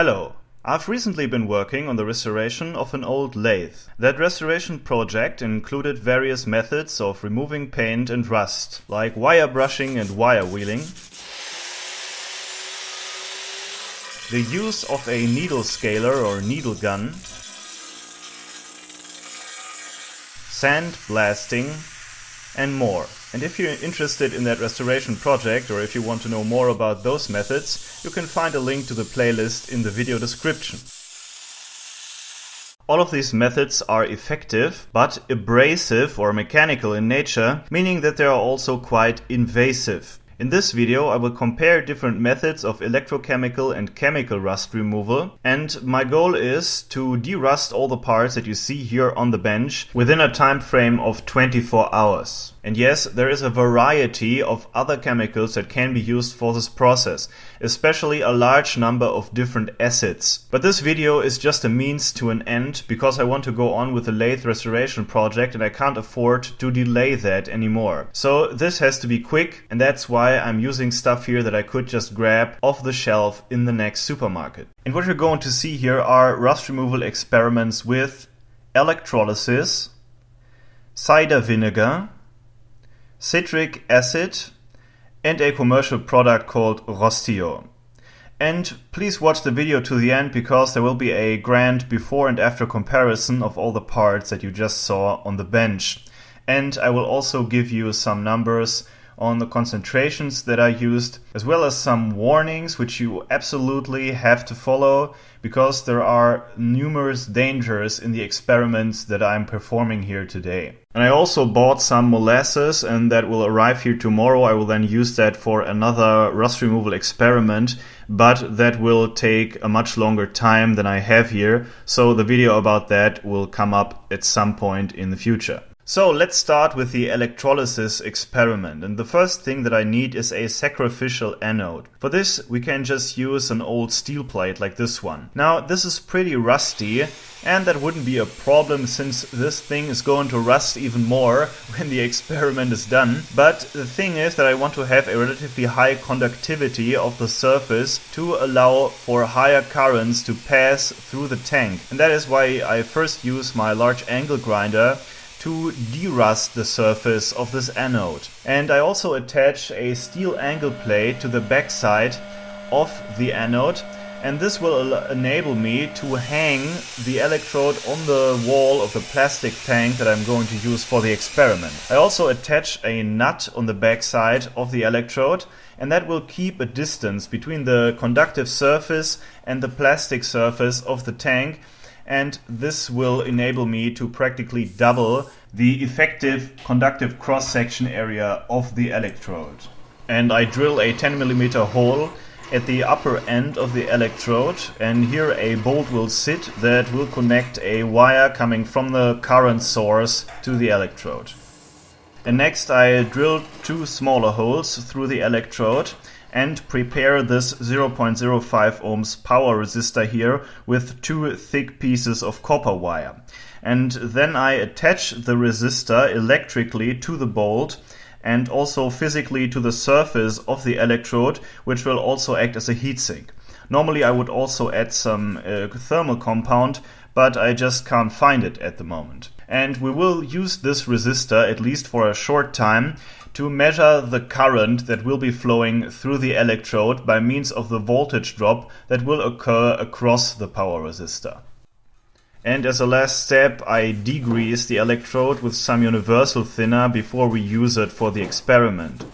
Hello. I've recently been working on the restoration of an old lathe. That restoration project included various methods of removing paint and rust, like wire brushing and wire wheeling, the use of a needle scaler or needle gun, sand blasting, and more. And if you're interested in that restoration project or if you want to know more about those methods, you can find a link to the playlist in the video description. All of these methods are effective, but abrasive or mechanical in nature, meaning that they are also quite invasive. In this video I will compare different methods of electrochemical and chemical rust removal and my goal is to derust all the parts that you see here on the bench within a time frame of 24 hours. And yes, there is a variety of other chemicals that can be used for this process, especially a large number of different acids. But this video is just a means to an end because I want to go on with the lathe restoration project and I can't afford to delay that anymore. So this has to be quick and that's why I'm using stuff here that I could just grab off the shelf in the next supermarket. And what you're going to see here are rust removal experiments with electrolysis, cider vinegar, citric acid, and a commercial product called Rostio. And please watch the video to the end because there will be a grand before and after comparison of all the parts that you just saw on the bench. And I will also give you some numbers on the concentrations that are used, as well as some warnings which you absolutely have to follow because there are numerous dangers in the experiments that I'm performing here today. And I also bought some molasses and that will arrive here tomorrow. I will then use that for another rust removal experiment, but that will take a much longer time than I have here. So the video about that will come up at some point in the future. So let's start with the electrolysis experiment. And the first thing that I need is a sacrificial anode. For this, we can just use an old steel plate like this one. Now, this is pretty rusty and that wouldn't be a problem since this thing is going to rust even more when the experiment is done. But the thing is that I want to have a relatively high conductivity of the surface to allow for higher currents to pass through the tank. And that is why I first use my large angle grinder to derust the surface of this anode. And I also attach a steel angle plate to the backside of the anode and this will enable me to hang the electrode on the wall of the plastic tank that I'm going to use for the experiment. I also attach a nut on the backside of the electrode and that will keep a distance between the conductive surface and the plastic surface of the tank and this will enable me to practically double the effective conductive cross-section area of the electrode. And I drill a 10 millimeter hole at the upper end of the electrode and here a bolt will sit that will connect a wire coming from the current source to the electrode. And next I drill two smaller holes through the electrode and prepare this 0.05 ohms power resistor here with two thick pieces of copper wire. And then I attach the resistor electrically to the bolt and also physically to the surface of the electrode, which will also act as a heatsink. Normally I would also add some uh, thermal compound, but I just can't find it at the moment. And we will use this resistor, at least for a short time, to measure the current that will be flowing through the electrode by means of the voltage drop that will occur across the power resistor. And as a last step, I degrease the electrode with some universal thinner before we use it for the experiment.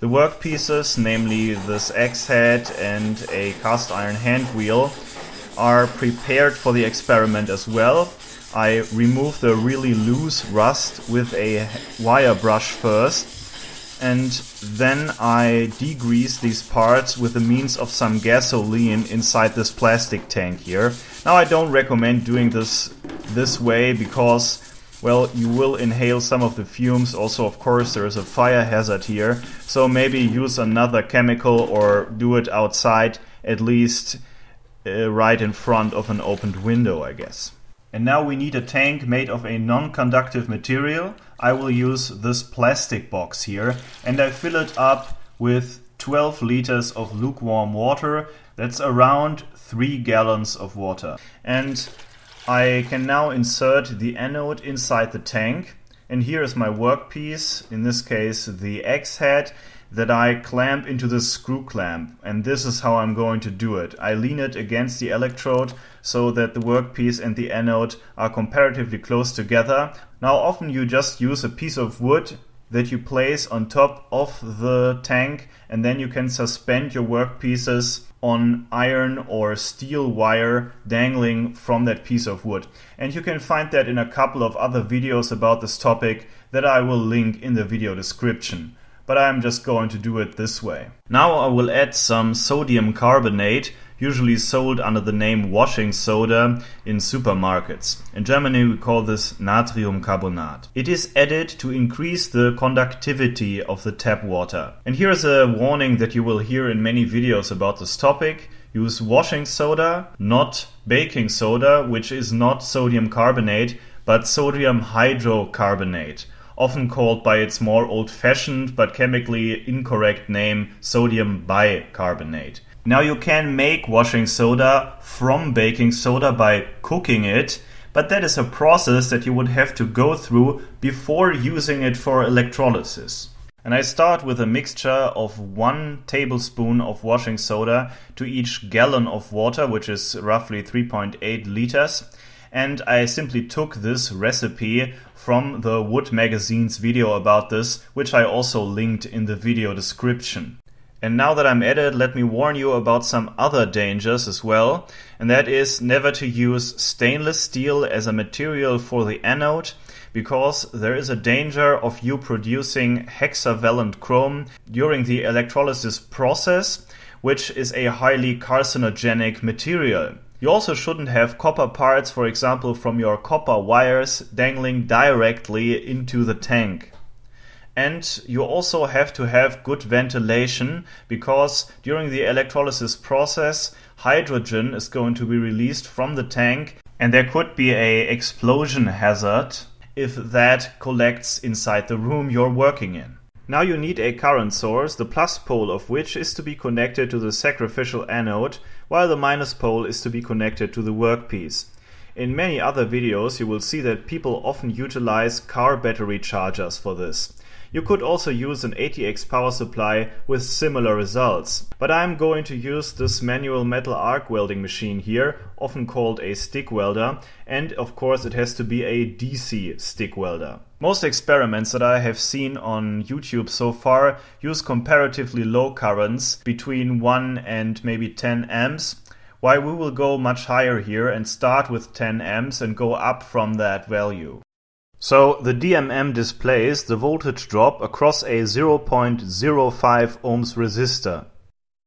The workpieces, namely this axe head and a cast iron hand wheel, are prepared for the experiment as well. I remove the really loose rust with a wire brush first and then I degrease these parts with the means of some gasoline inside this plastic tank here. Now I don't recommend doing this this way because well, you will inhale some of the fumes. Also, of course, there is a fire hazard here. So maybe use another chemical or do it outside, at least uh, right in front of an opened window, I guess. And now we need a tank made of a non-conductive material. I will use this plastic box here and I fill it up with 12 liters of lukewarm water That's around 3 gallons of water. And I can now insert the anode inside the tank. And here is my workpiece, in this case the axe head, that I clamp into the screw clamp. And this is how I'm going to do it. I lean it against the electrode so that the workpiece and the anode are comparatively close together. Now often you just use a piece of wood that you place on top of the tank and then you can suspend your workpieces on iron or steel wire dangling from that piece of wood. And you can find that in a couple of other videos about this topic that I will link in the video description. But I'm just going to do it this way. Now I will add some sodium carbonate usually sold under the name washing soda in supermarkets. In Germany we call this natrium carbonate. It is added to increase the conductivity of the tap water. And here is a warning that you will hear in many videos about this topic. Use washing soda, not baking soda, which is not sodium carbonate, but sodium hydrocarbonate often called by its more old fashioned but chemically incorrect name sodium bicarbonate. Now you can make washing soda from baking soda by cooking it, but that is a process that you would have to go through before using it for electrolysis. And I start with a mixture of one tablespoon of washing soda to each gallon of water, which is roughly 3.8 liters. And I simply took this recipe from the Wood Magazine's video about this, which I also linked in the video description. And now that I'm at it, let me warn you about some other dangers as well, and that is never to use stainless steel as a material for the anode, because there is a danger of you producing hexavalent chrome during the electrolysis process, which is a highly carcinogenic material. You also shouldn't have copper parts, for example, from your copper wires dangling directly into the tank and you also have to have good ventilation because during the electrolysis process hydrogen is going to be released from the tank and there could be a explosion hazard if that collects inside the room you're working in. Now you need a current source, the plus pole of which is to be connected to the sacrificial anode, while the minus pole is to be connected to the workpiece. In many other videos you will see that people often utilize car battery chargers for this. You could also use an ATX power supply with similar results. But I'm going to use this manual metal arc welding machine here, often called a stick welder, and of course it has to be a DC stick welder. Most experiments that I have seen on YouTube so far use comparatively low currents between 1 and maybe 10 amps while we will go much higher here and start with 10 amps and go up from that value. So the DMM displays the voltage drop across a 0.05 ohms resistor.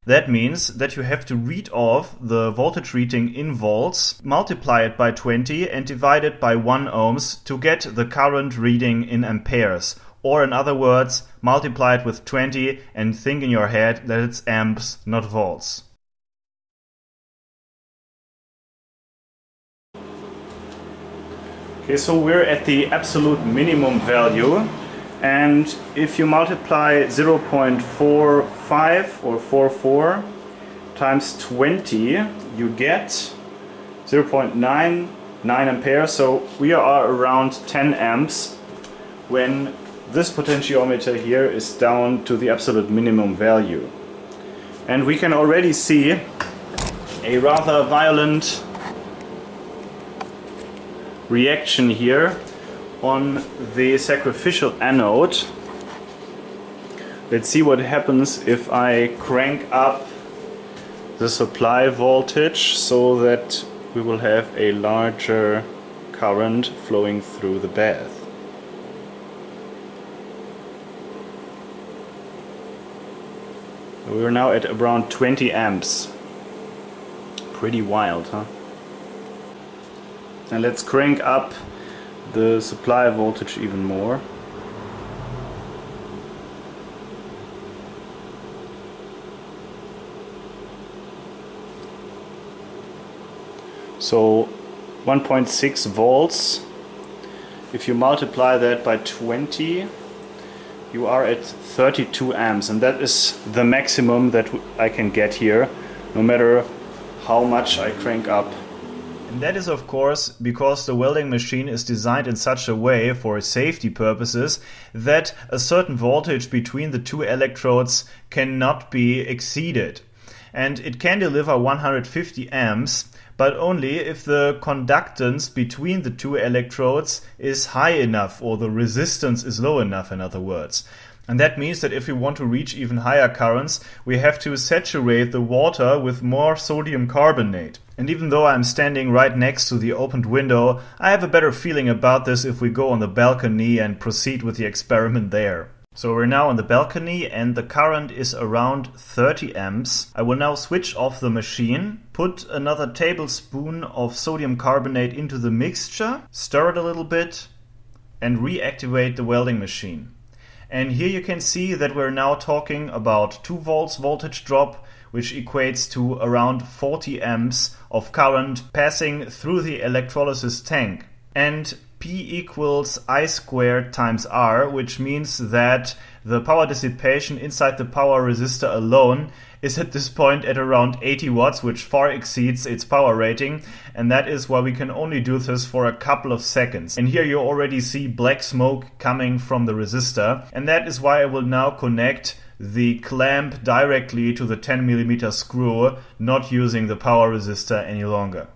That means that you have to read off the voltage reading in volts, multiply it by 20 and divide it by 1 ohms to get the current reading in amperes. Or in other words, multiply it with 20 and think in your head that it's amps, not volts. Okay, so we're at the absolute minimum value and if you multiply 0.45 or 44 times 20 you get 0.99 amperes so we are around 10 amps when this potentiometer here is down to the absolute minimum value. And we can already see a rather violent reaction here on the sacrificial anode. Let's see what happens if I crank up the supply voltage so that we will have a larger current flowing through the bath. We're now at around 20 amps. Pretty wild, huh? And let's crank up the supply voltage even more. So 1.6 volts, if you multiply that by 20, you are at 32 amps and that is the maximum that I can get here no matter how much I crank up. And that is of course because the welding machine is designed in such a way for safety purposes that a certain voltage between the two electrodes cannot be exceeded. And it can deliver 150 amps but only if the conductance between the two electrodes is high enough or the resistance is low enough in other words. And that means that if we want to reach even higher currents, we have to saturate the water with more sodium carbonate. And even though I'm standing right next to the opened window, I have a better feeling about this if we go on the balcony and proceed with the experiment there. So we're now on the balcony and the current is around 30 amps. I will now switch off the machine, put another tablespoon of sodium carbonate into the mixture, stir it a little bit and reactivate the welding machine. And here you can see that we're now talking about 2 volts voltage drop which equates to around 40 amps of current passing through the electrolysis tank. And P equals I squared times R, which means that the power dissipation inside the power resistor alone is at this point at around 80 watts, which far exceeds its power rating. And that is why we can only do this for a couple of seconds. And here you already see black smoke coming from the resistor. And that is why I will now connect the clamp directly to the 10 millimeter screw, not using the power resistor any longer.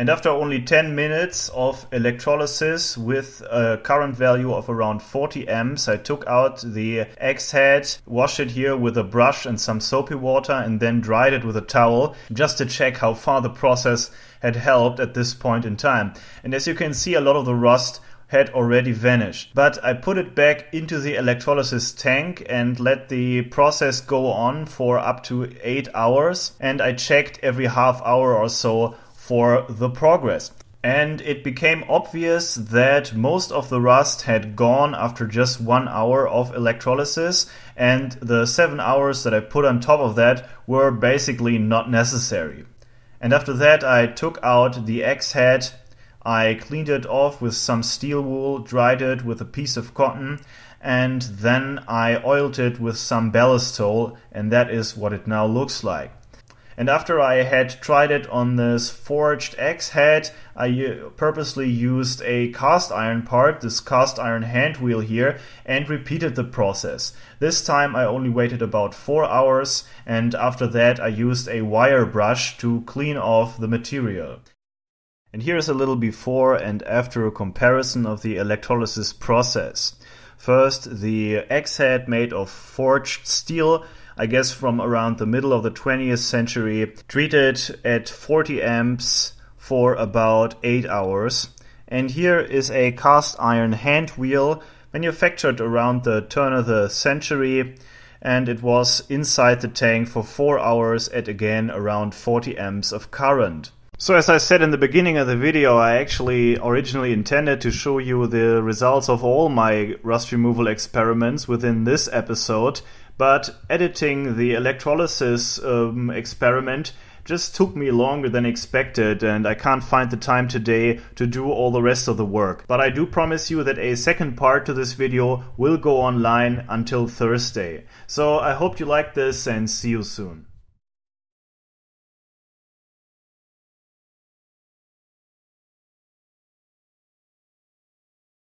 And after only 10 minutes of electrolysis with a current value of around 40 amps, I took out the axe head, washed it here with a brush and some soapy water, and then dried it with a towel just to check how far the process had helped at this point in time. And as you can see, a lot of the rust had already vanished. But I put it back into the electrolysis tank and let the process go on for up to 8 hours. And I checked every half hour or so for the progress. And it became obvious that most of the rust had gone after just one hour of electrolysis, and the seven hours that I put on top of that were basically not necessary. And after that, I took out the axe head, I cleaned it off with some steel wool, dried it with a piece of cotton, and then I oiled it with some ballistol, and that is what it now looks like. And after I had tried it on this forged axe head, I purposely used a cast iron part, this cast iron hand wheel here, and repeated the process. This time I only waited about 4 hours, and after that I used a wire brush to clean off the material. And here is a little before and after a comparison of the electrolysis process. First, the axe head made of forged steel I guess from around the middle of the 20th century, treated at 40 amps for about 8 hours. And here is a cast iron hand wheel manufactured around the turn of the century and it was inside the tank for 4 hours at again around 40 amps of current. So as I said in the beginning of the video, I actually originally intended to show you the results of all my rust removal experiments within this episode, but editing the electrolysis um, experiment just took me longer than expected and I can't find the time today to do all the rest of the work. But I do promise you that a second part to this video will go online until Thursday. So I hope you like this and see you soon.